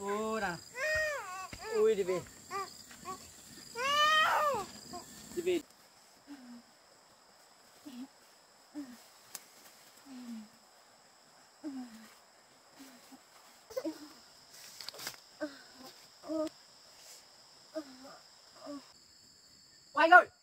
Ora. Ui, de ver. Quay rồi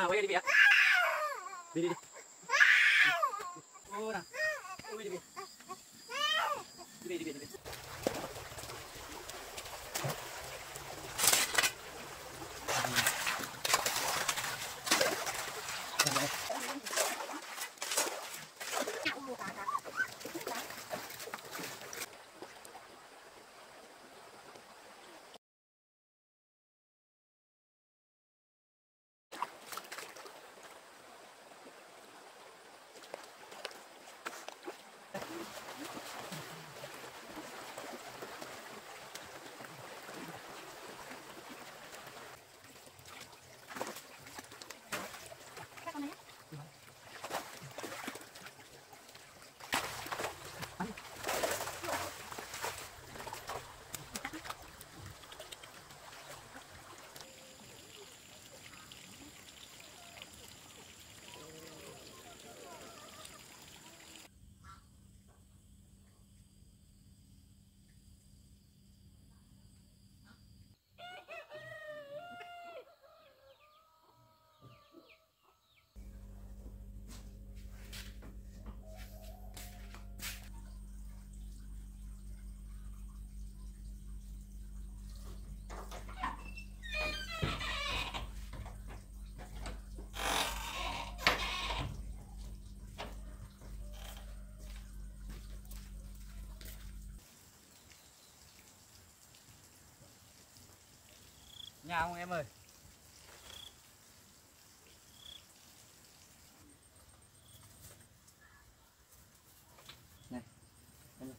nào quay đi mẹ đi đi đi ô nào quay đi mẹ đi nhà không em ơi. Này em ơi.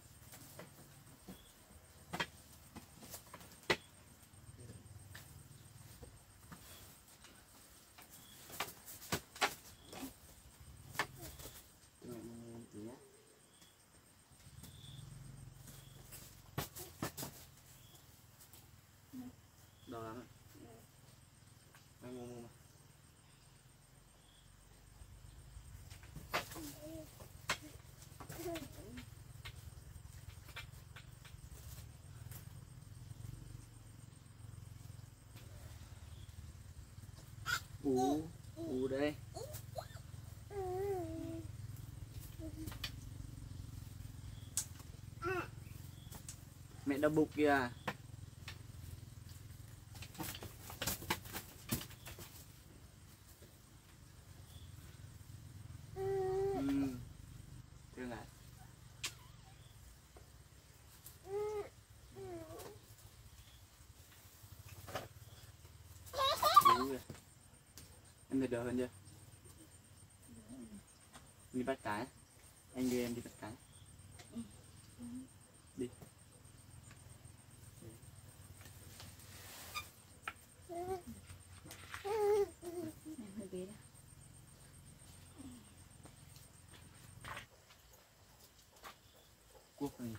Mẹ lắm ạ. Mày mua mua Ú, ú đây Mẹ đau bụng kìa Ừm. Thương à? Đúng rồi. Em thấy đỡ hơn chưa? Đi bắt cá. Anh đưa em đi bắt cá. Đi. Em hơi bé. Cuốc này.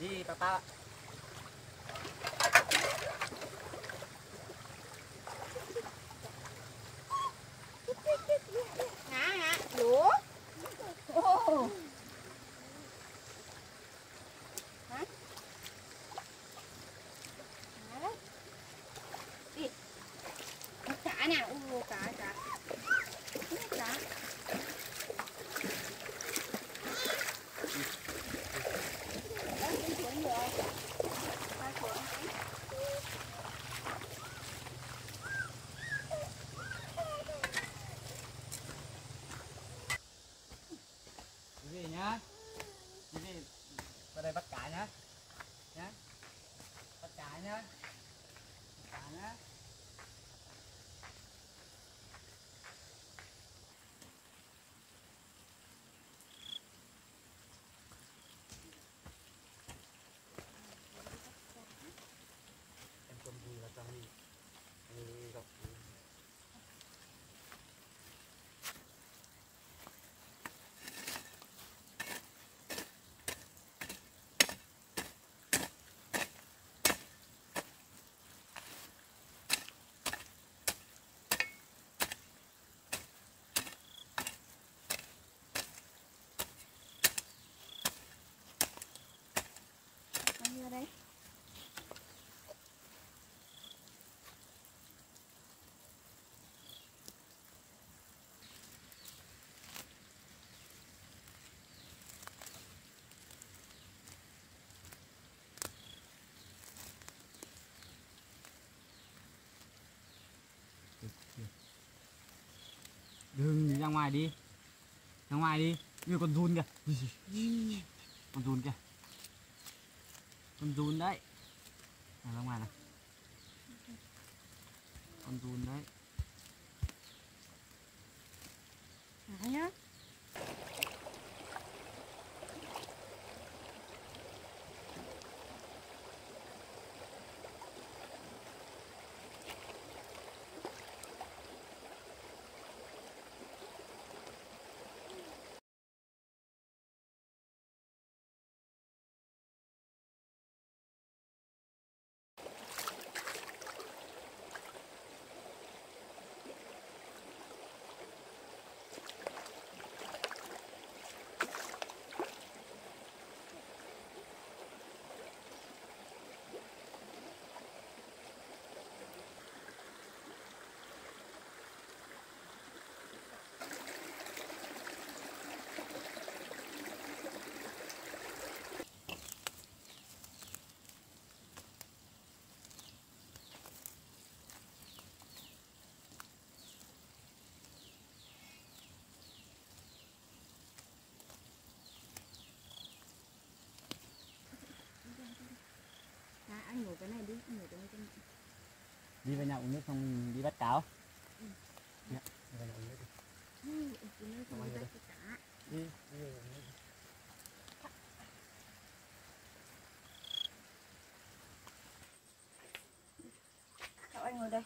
di total Hưng ra ngoài đi. Ra ngoài đi. Như con run kìa. Con run kìa. Con run đấy. À, Ra ngoài này. Con run đấy. Đấy nhá. Nhà uống nước xong mình đi bắt cáo Dạ. Ừ, nói không đi bắt cái cả. đi Cậu anh ngồi đây.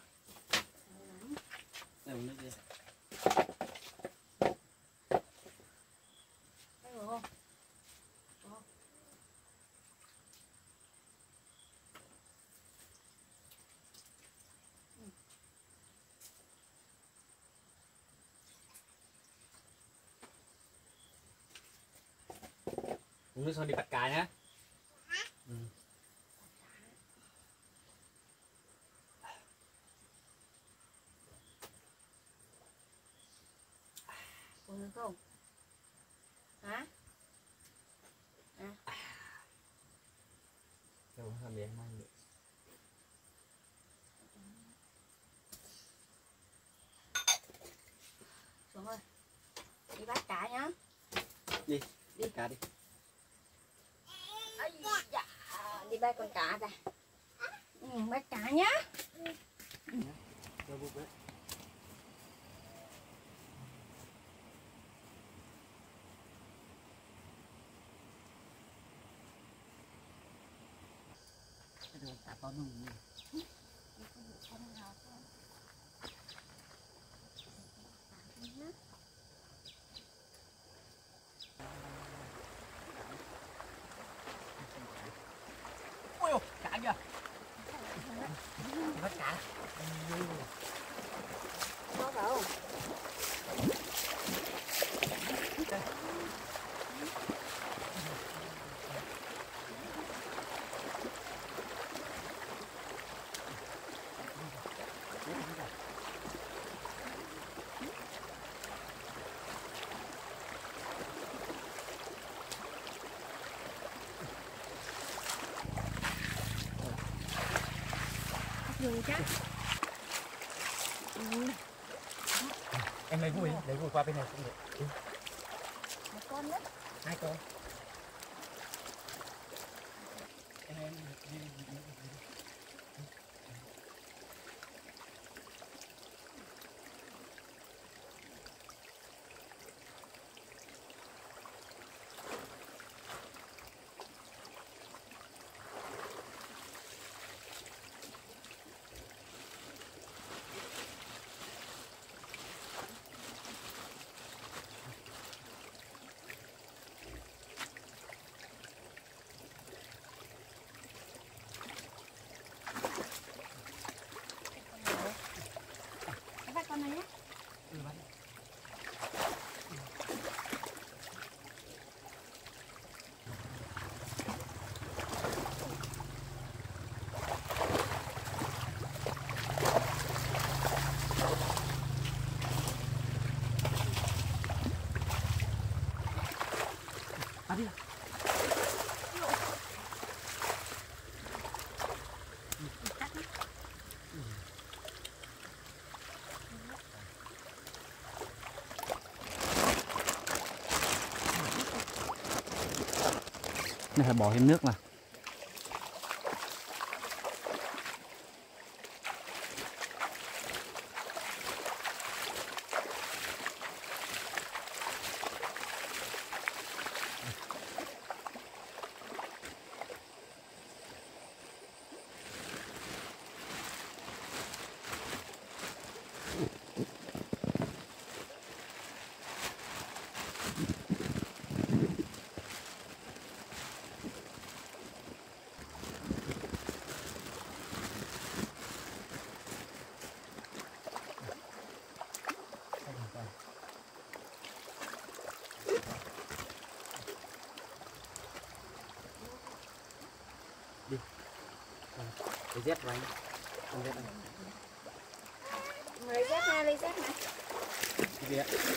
uống nước đi Anh ngồi không? Uống nước xong đi bắt cá nhá Uống được không? Hả? Đâu gì mang được Xuống rồi. Đi bắt cá nhá. đi cá đi Ây dạ. Đi bắt con cá ra. Ừ, bắt cá nhá. Ừ bút đấy cái đường cá to nùng nhỉ ôi ôi cá kìa bắt cả. Có phải không? Chắc. Ừ, em lấy vui lấy vui qua bên này cũng được một con đấy. hai con phải bỏ thêm nước vào. Dép vào anh. Lấy dép vào. Lấy dép nha, lấy dép này.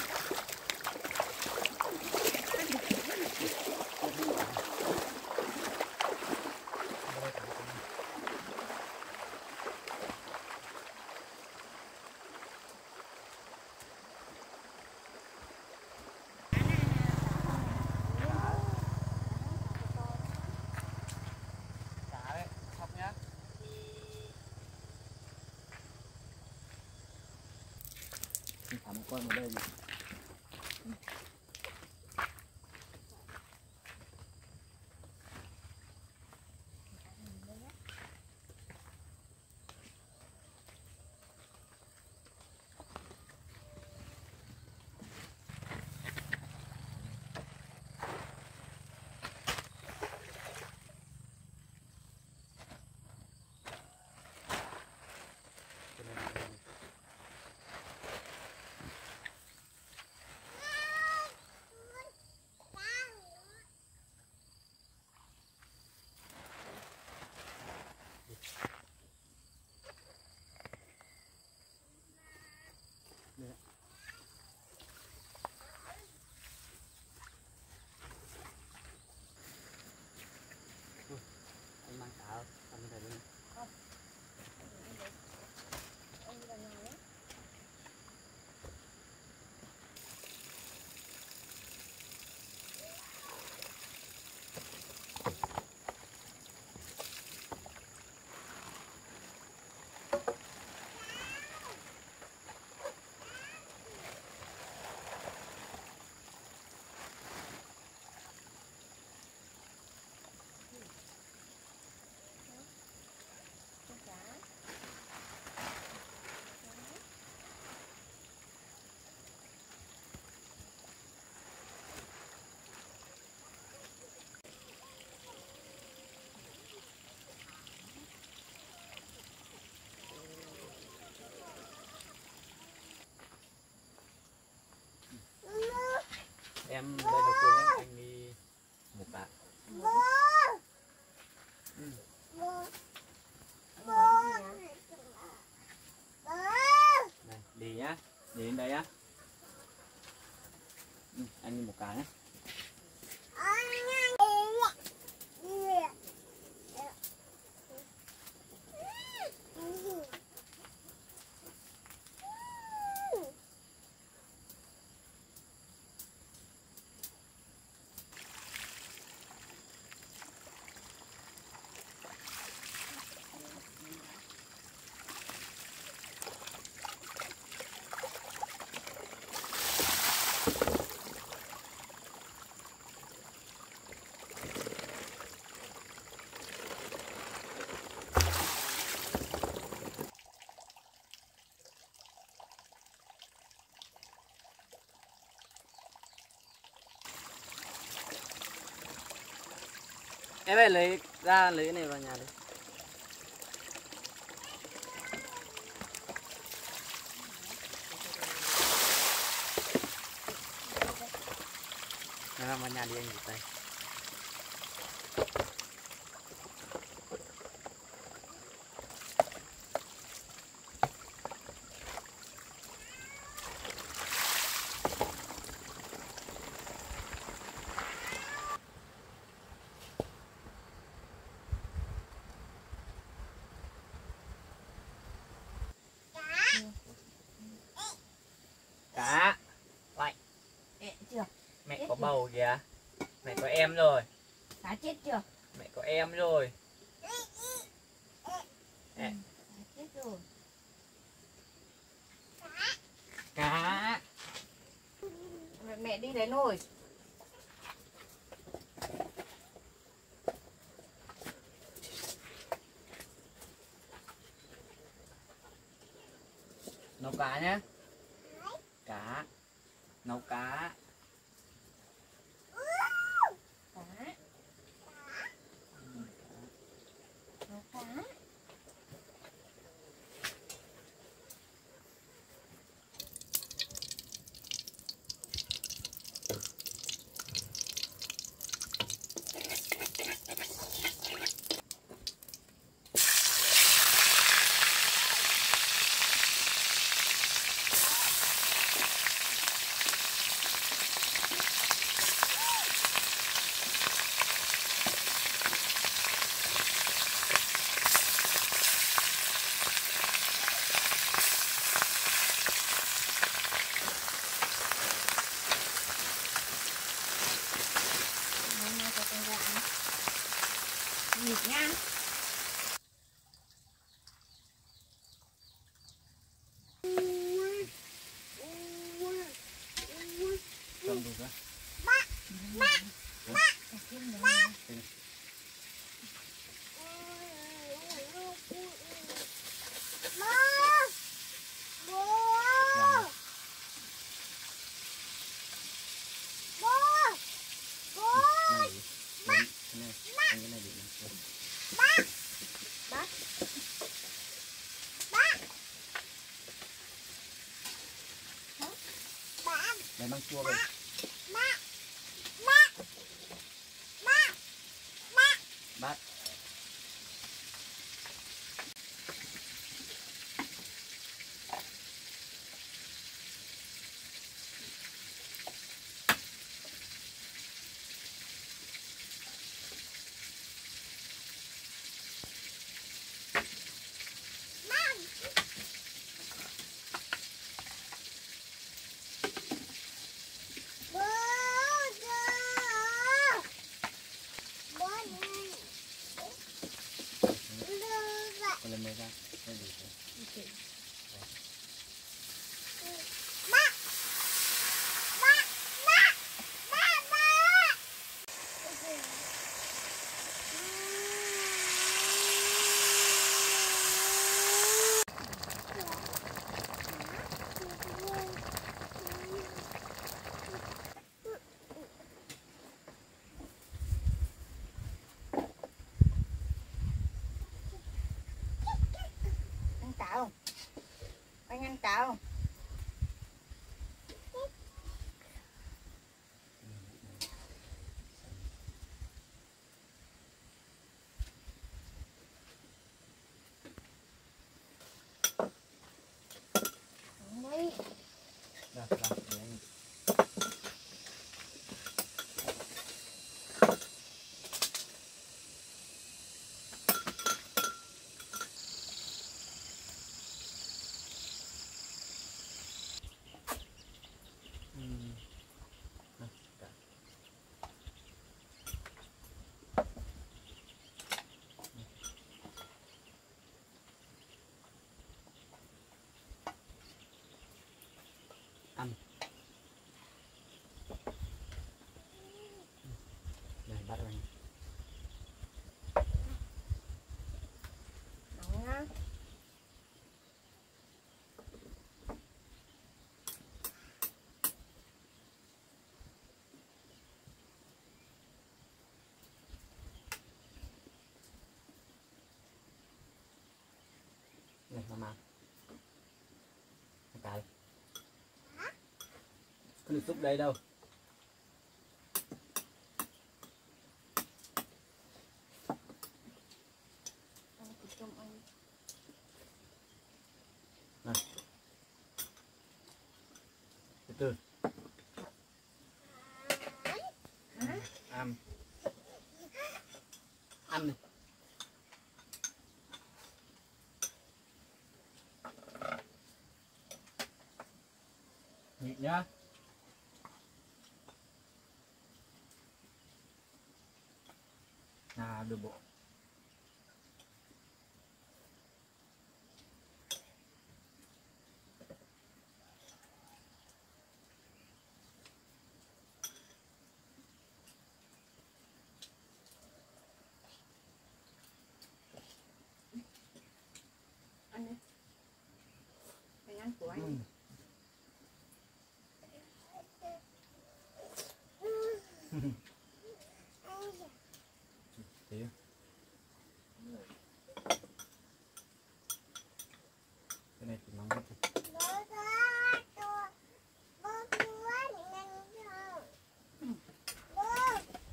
Con ở đây này em đây là em phải lấy ra lấy cái này vào nhà đi. Nó vào nhà đi anh rửa tay cá Ê, chưa bầu kìa. Mẹ có em rồi. Cá chết chưa? Mẹ có em rồi. Cá chết rồi. Cá. Mẹ, mẹ đi lấy nồi. Nấu cá nhé cá nấu cá cá nấu cá Hôm nay có con gà ăn. Nhịp nha Anh cái này bị Bác. Để mang chua về Bác Con lên đây ra Đây để cho. Ăn cạo. Anh ăn. Đây. Ra, ra, mà. Cái có được xúc đây đâu Ăn thịt trong anh. từ từ Hả? ăn ăn đi nhịn nhá à đưa bộ Ăn đi. Anh ăn của anh. Ừ. Tí. cái này thì nóng hết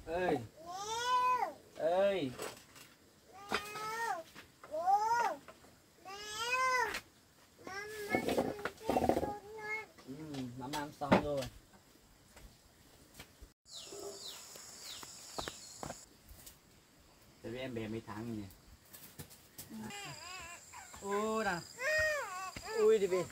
ơi ơi ừ, mắm ăn xong rồi với em bé mấy tháng rồi nhỉ? Ô nào ui đi về.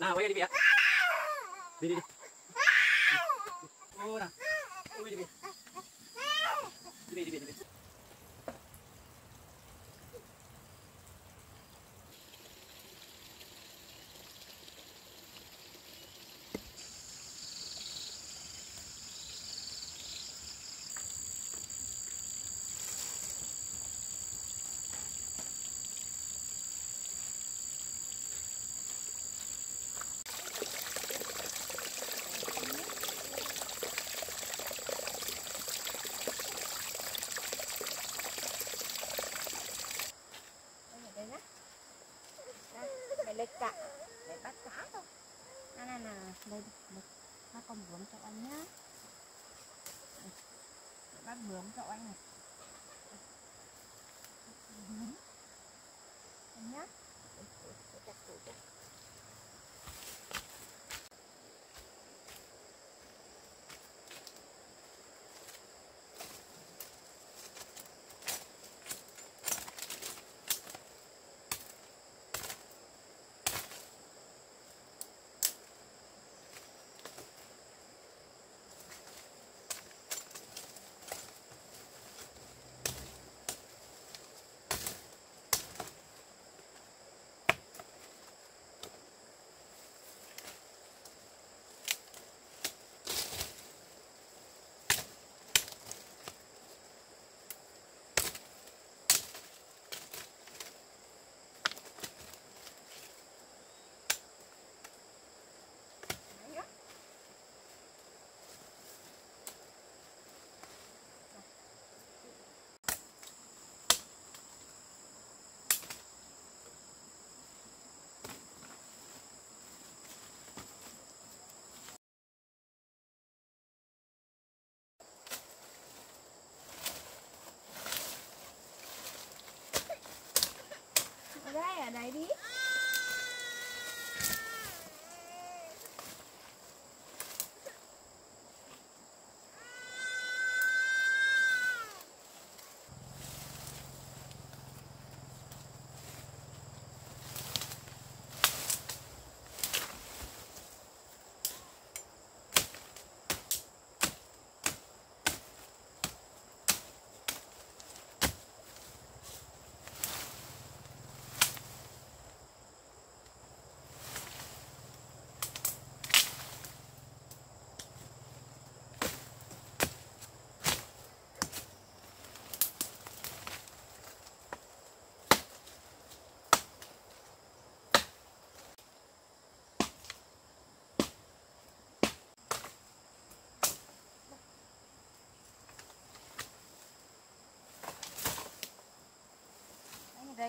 Nah, voy a limpiar. Ahora. sớm cho anh này.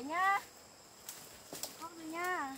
nhá. Khóc rồi nha.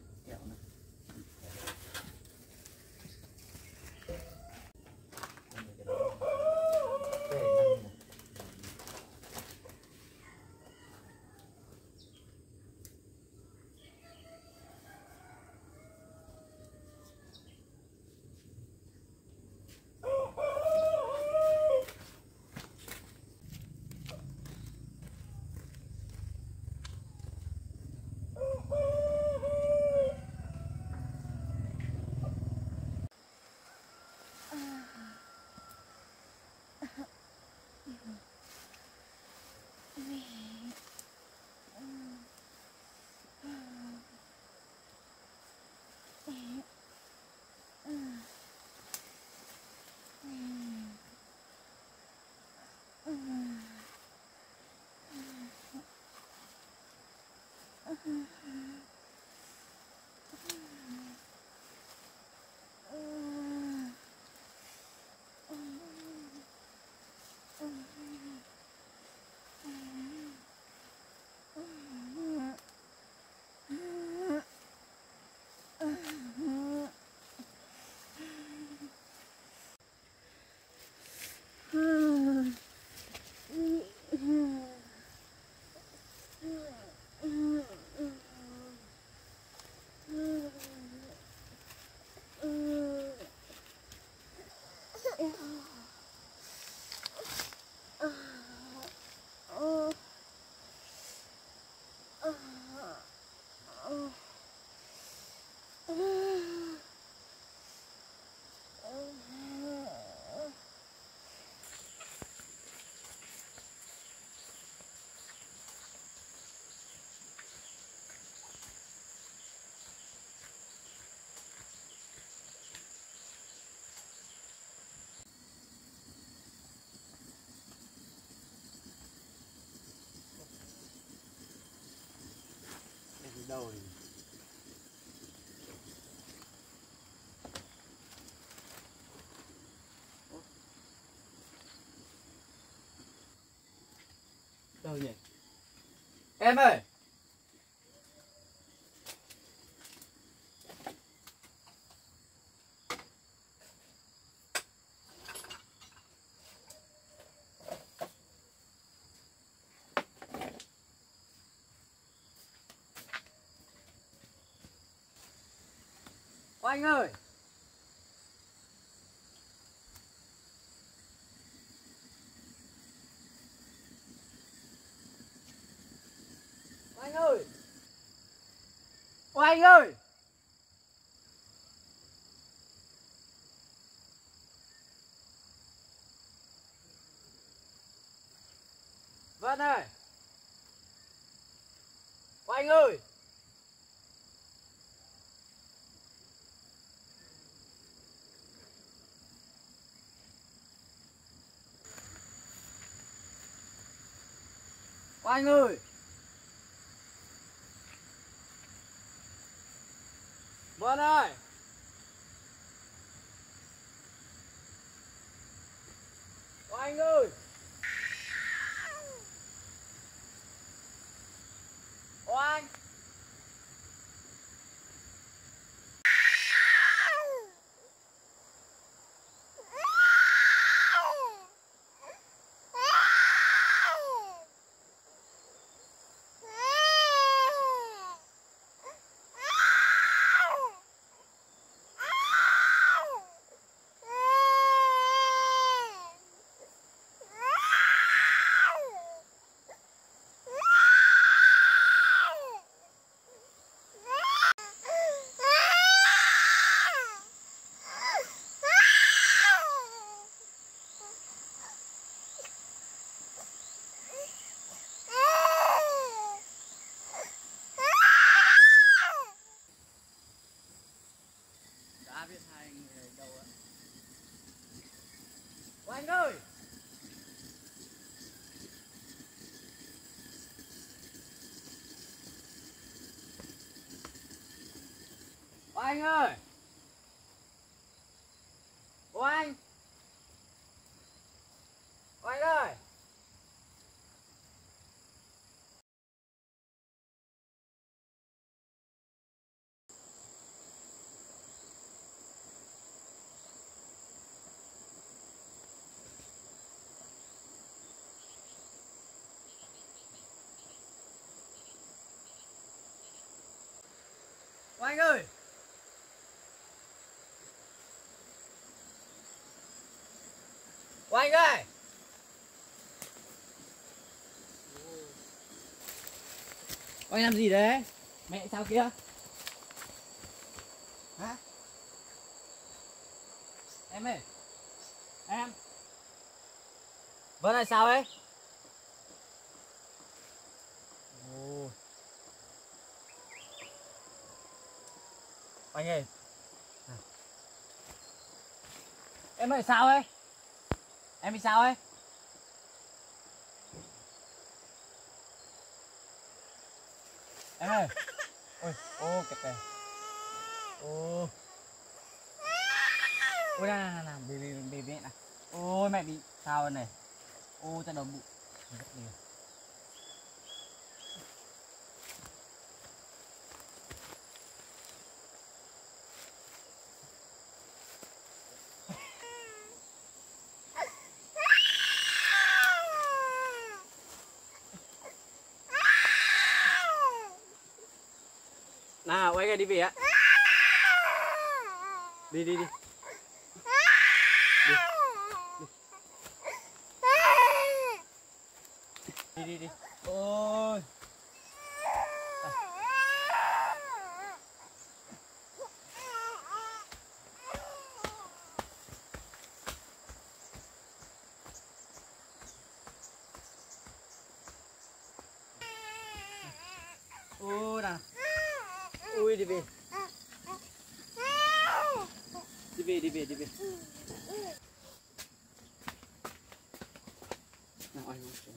đồi. Đâu nhỉ? Em ơi! Anh ơi. Anh ơi. Anh ơi. Vân ơi. Anh ơi. Anh ơi! Vân ơi Oanh ơi Oanh Đã biết hai người đâu ạ anh ơi! Anh ơi Oanh Oanh ơi Oanh ơi. Oanh ơi Oanh làm gì đấy? Mẹ sao kia? Hả? Em ơi. Em. Vân là sao ấy? Anh ơi À. Em ơi sao ấy Em bị sao ấy Em ơi Ôi, ô kẹt kìa Ô Ôi nè nè nè bị bị bị bị nè Ôi mẹ bị sao này Ô chân đầu bụng Rất nhiều nào quay cái đi về ạ đi đi đi. Đi đi đi. Ôi nào ui đi về đi về đi về đi về nào anh ngồi xuống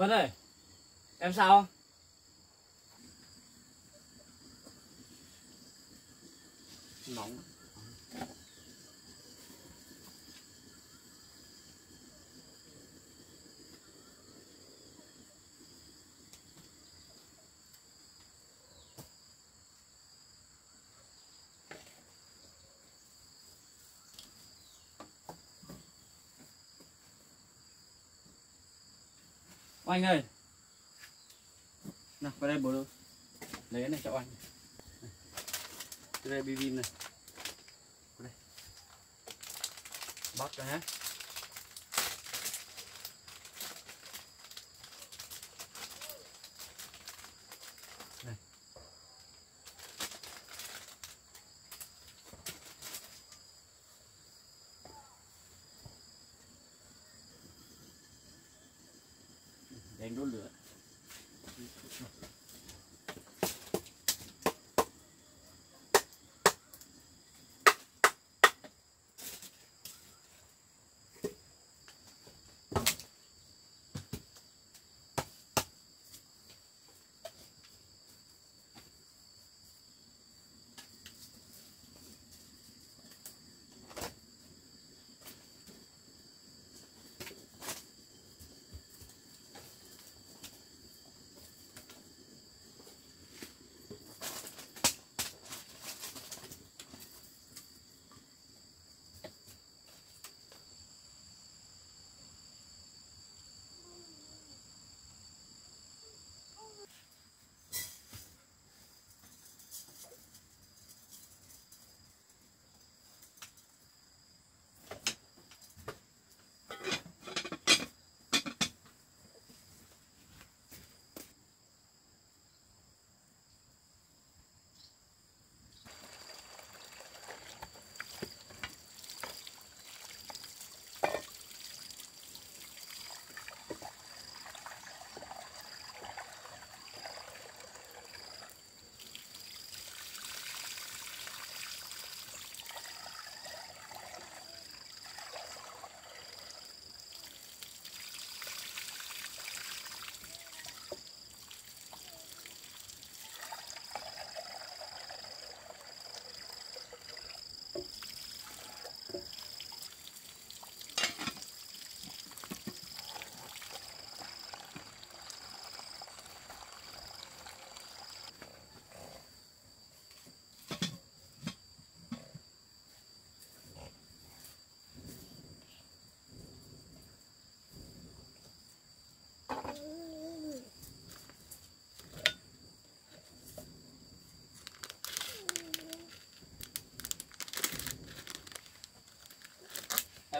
Vân ơi, em sao không? nóng Oanh ơi. Nào, vào đây bố đâu Lấy cái này cho oanh. Này. Đây bim bim này. Bắt rồi hả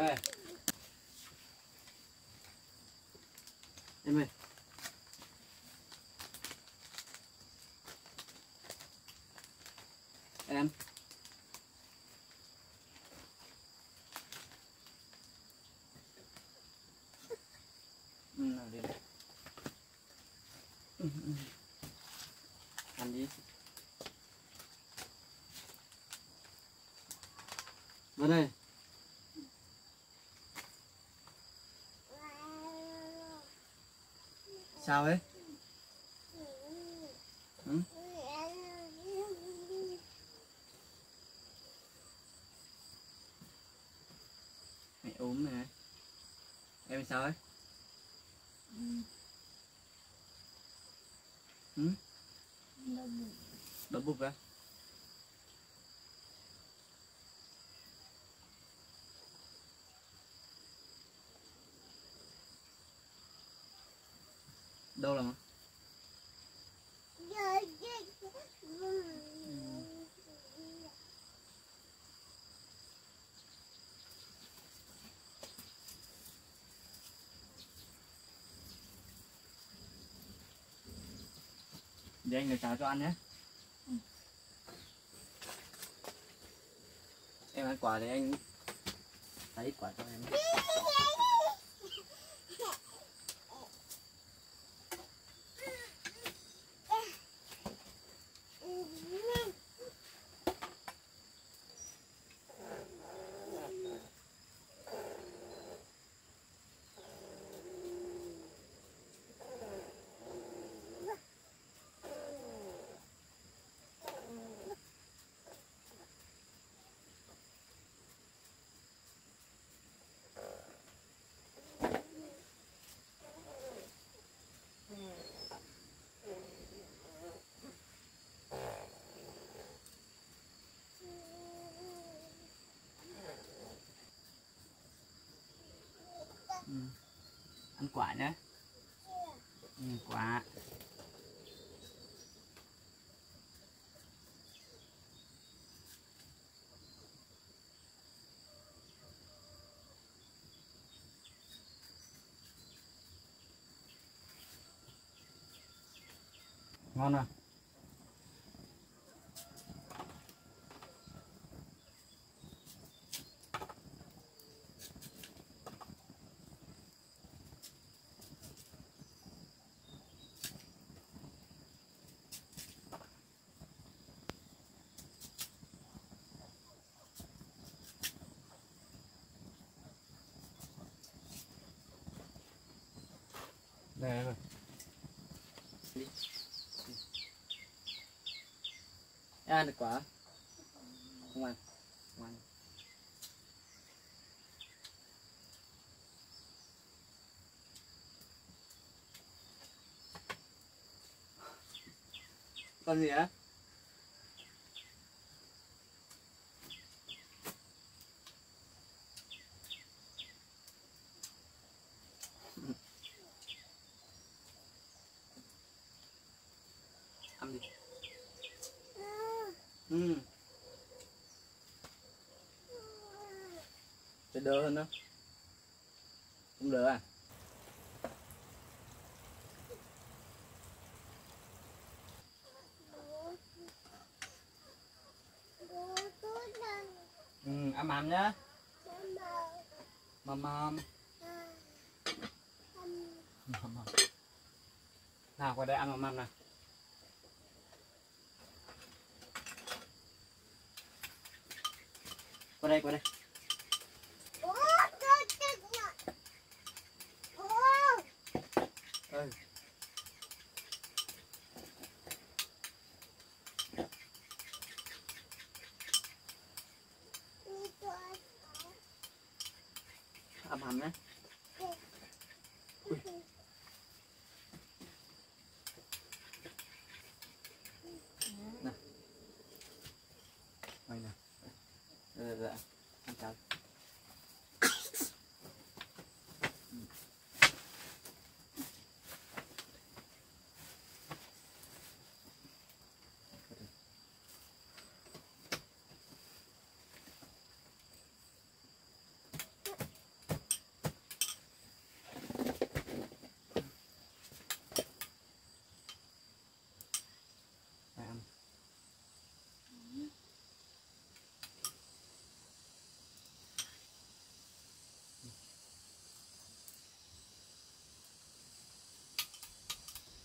em ơi em ơi em ừ, đi. Ừ, ừ. ăn đi vào đây sao ấy? Ừ? mẹ ốm nè em sao ấy ừ? đau bụng à đâu là? Để anh người trả cho ăn nhé. Em ăn quả thì anh lấy quả cho em. Ăn quả nữa, ừ, quả. Ngon à? Đây rồi. ơi ăn được quả. Không ăn. Không ăn. Con gì á? Sẽ đỡ hơn đó. Không đỡ à? Ừ ăn mắm nhá. Mầm mầm. Nào, qua đây ăn mầm mầm nào. Qua đây qua đây ừ. ấm hầm nhé Đây nè. Đây, đây, đây. Ăn cháo.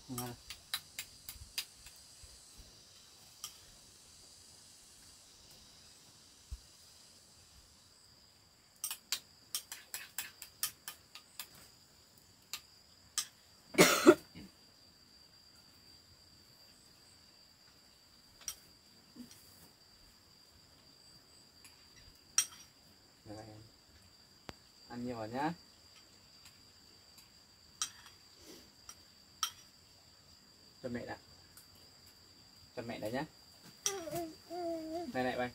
Ngon. Rồi ăn nhiều nhá cho mẹ đã cho mẹ đấy nhá. Này này bay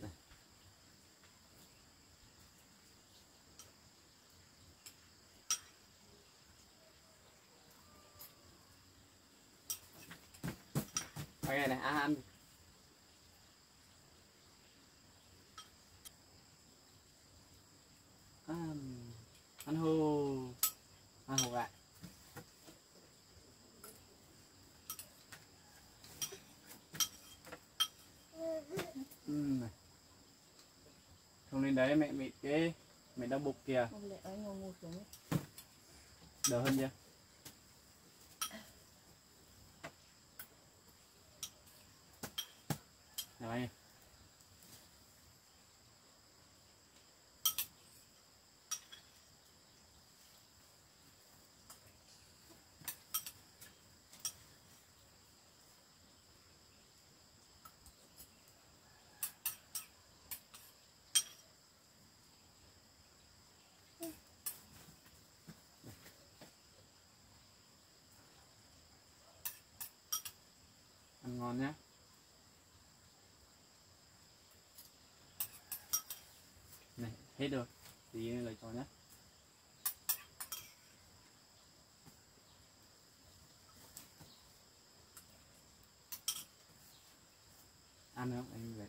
Này. Ok này, ăn ăn hồ ăn hồ lại Ừm này. không lên đấy mẹ bị cái mẹ đau bụng kìa. Đỡ hơn chưa này ngon nhé. Này hết rồi. Tí nữa lấy cho nhé. Ăn không? Anh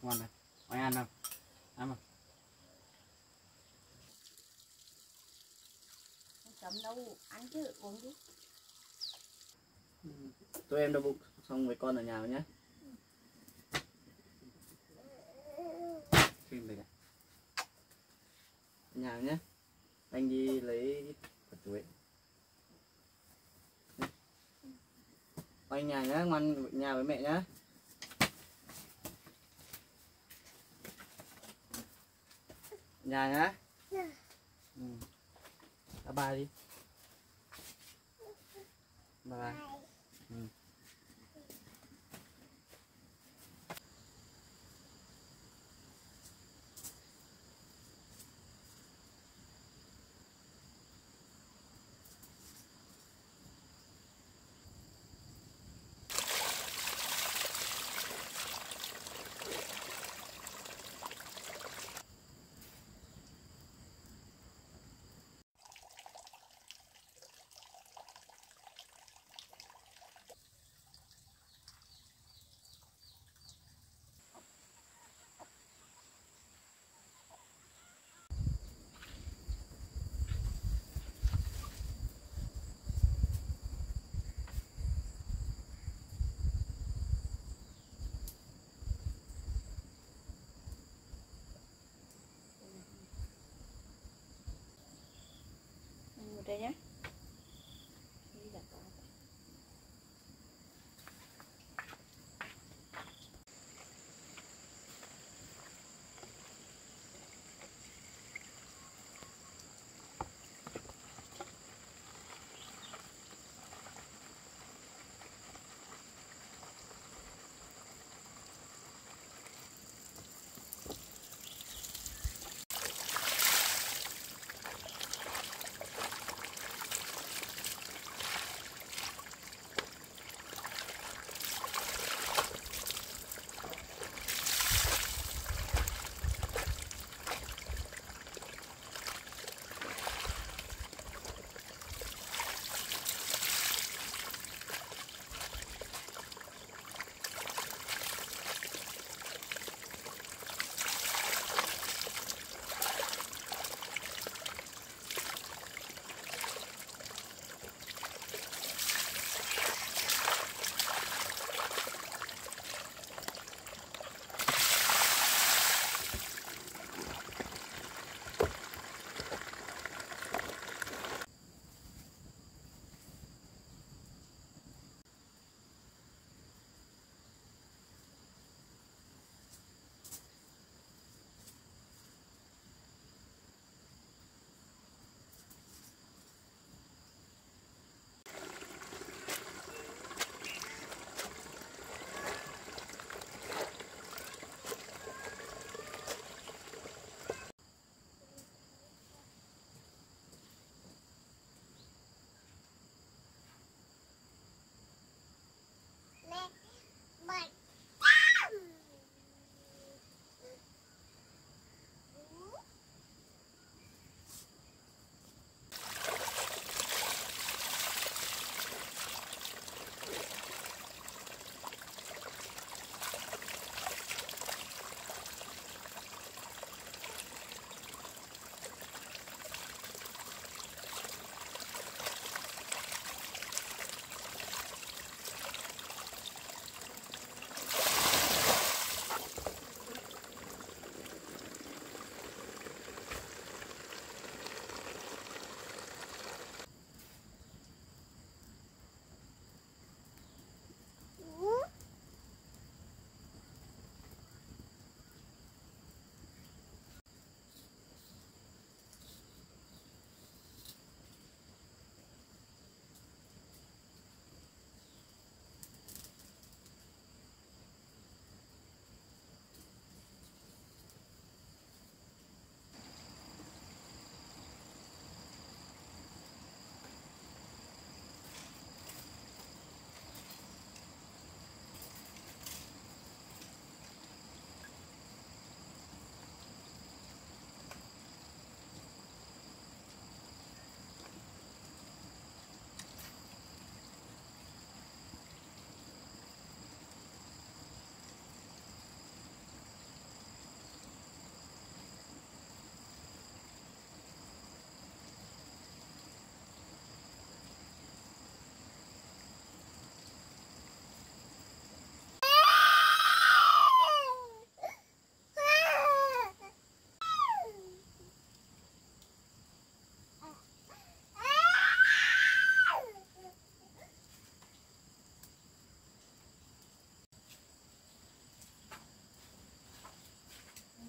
không ăn này. Anh ăn không? Ăn không? Chấm đâu? Ăn chứ uống chứ. Tụi em đã bụng xong với con ở nhà nhé. Phim này nhà nhé. Anh đi lấy vật chuối. Anh nhà nhé ngoan nhà với mẹ nhé nhà nhé ừ. bye bye đi. Bye bye Ừ. một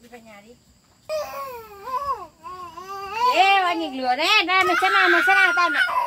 Kita nyari. Eh, wangi glore, dan sana sana tahu.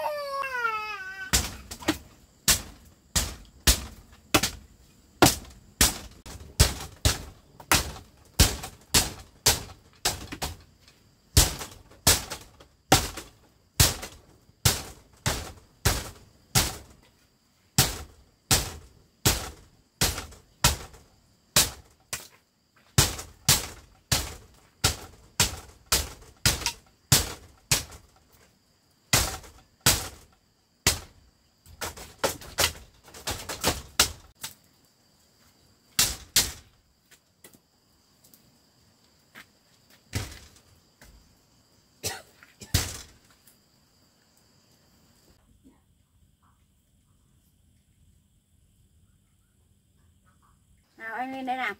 đây nè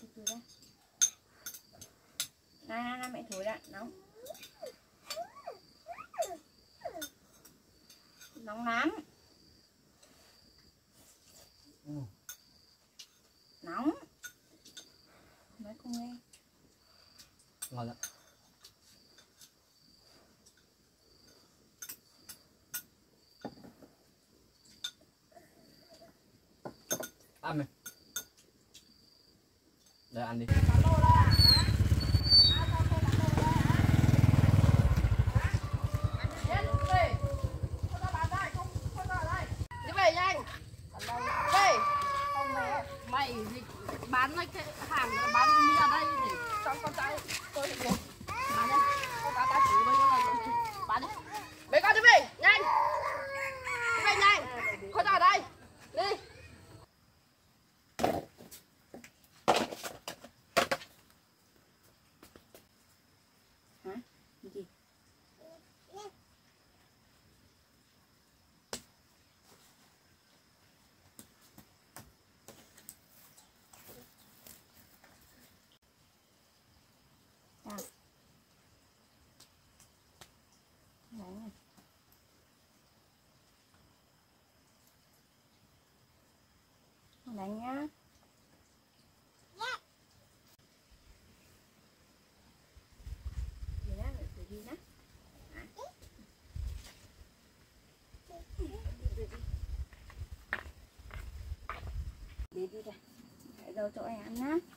thịt thử ra này này này mẹ thổi đã nóng. Nóng lắm. money. cả nhé để đi ra đâu cho em ăn nhá.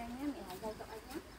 đang nhé mẹ hãy giao cho anh nhé.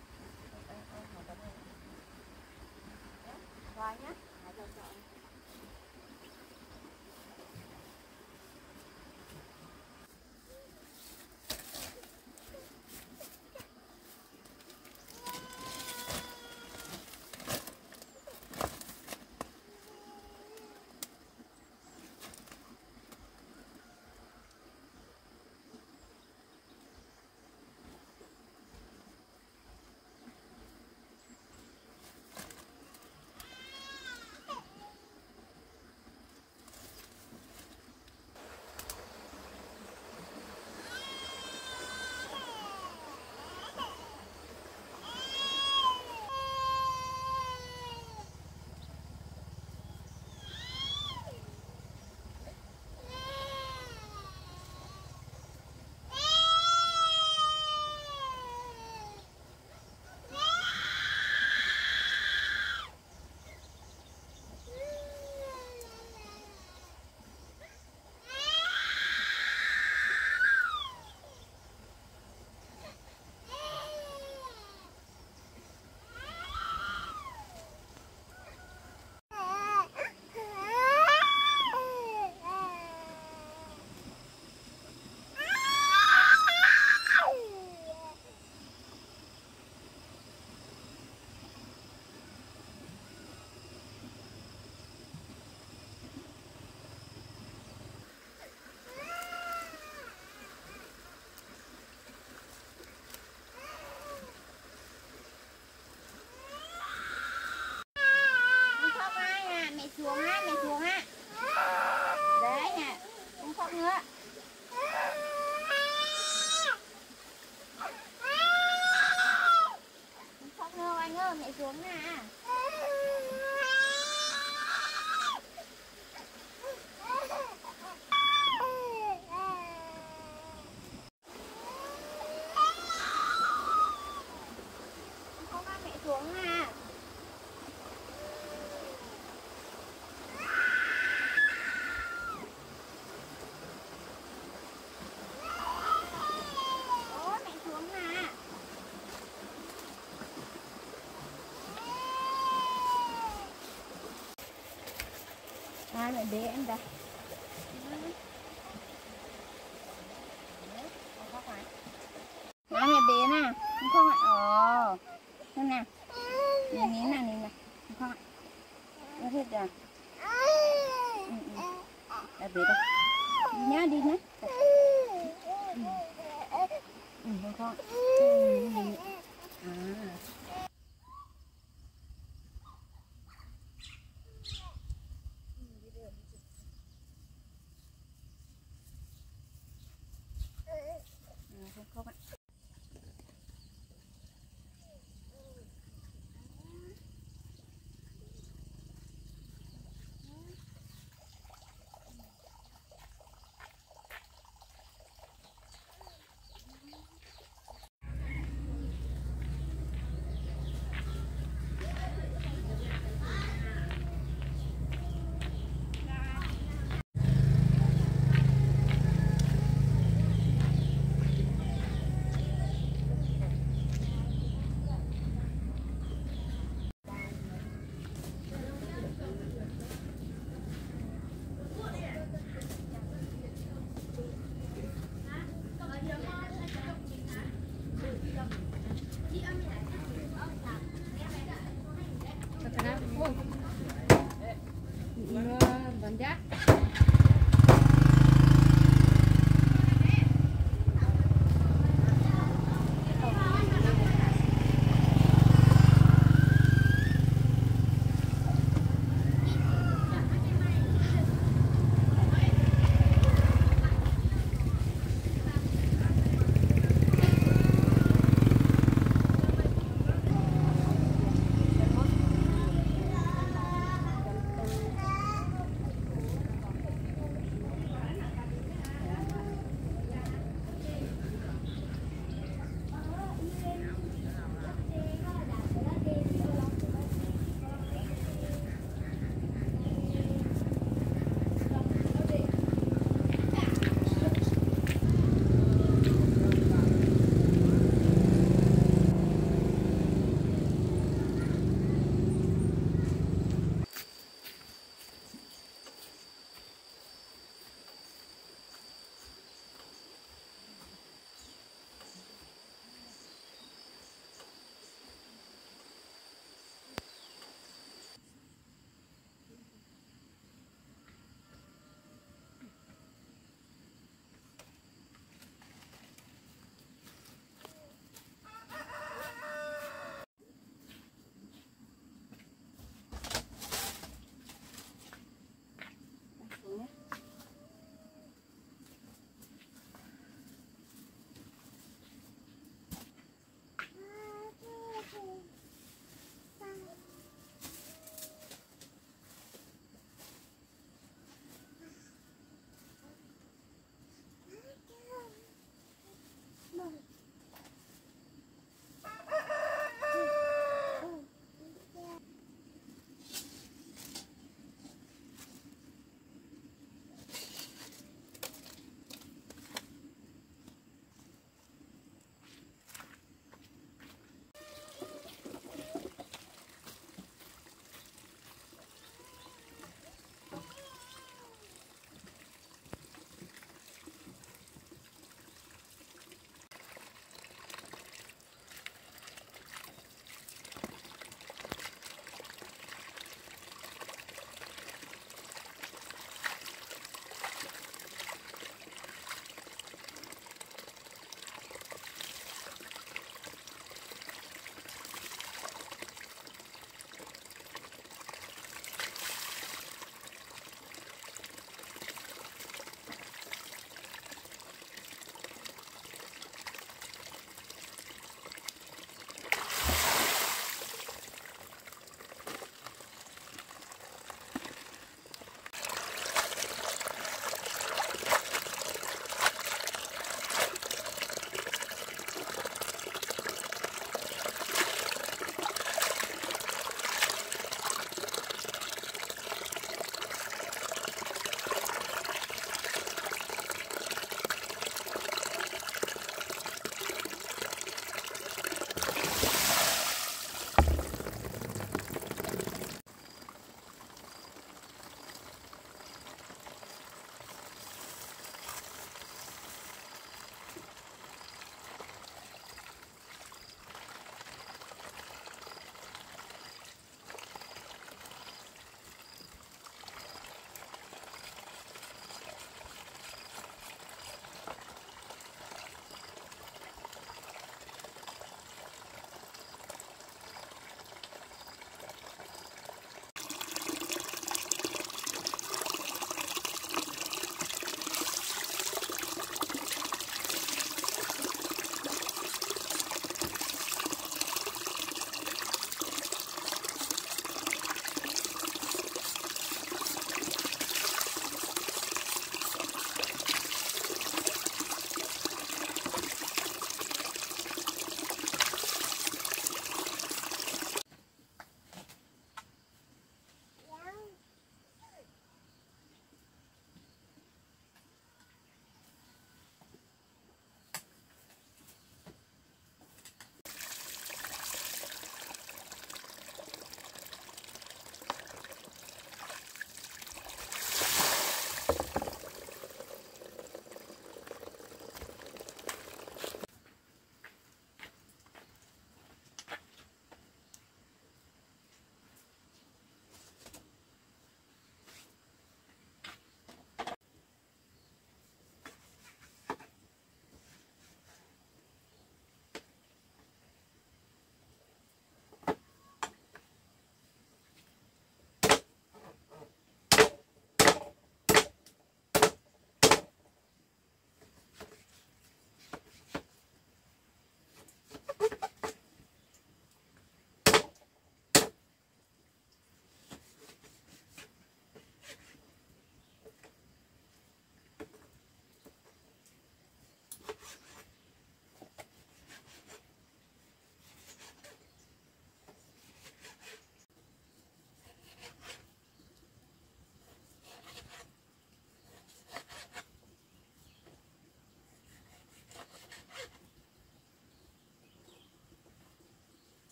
À mẹ bế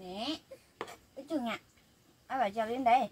nè cái chừng ạ à. à bà cho đến đây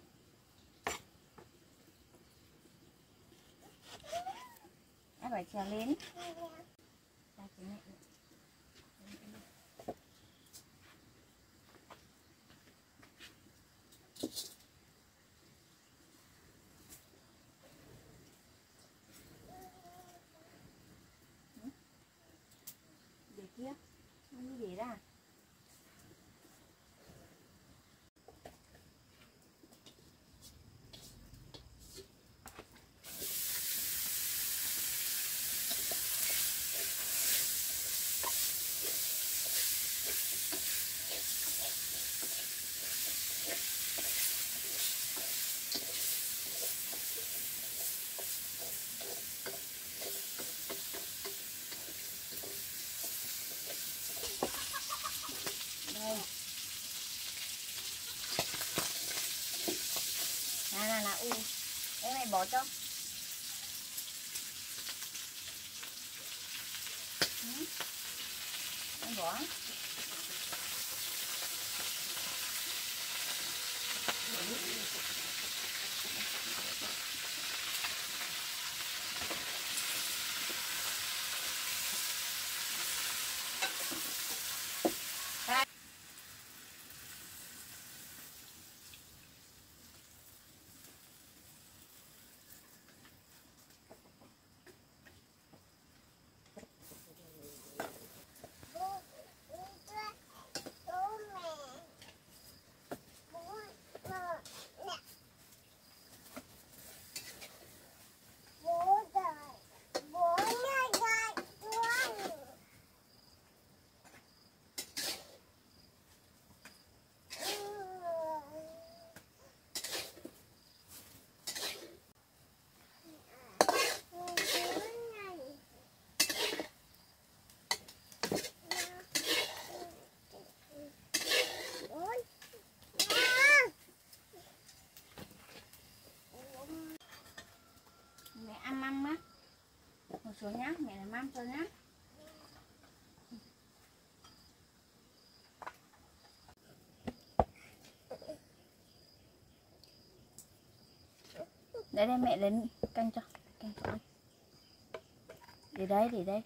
soñar, mira, mam soñar. Để đây mẹ lên canh cho, canh cho. để đây, để đây.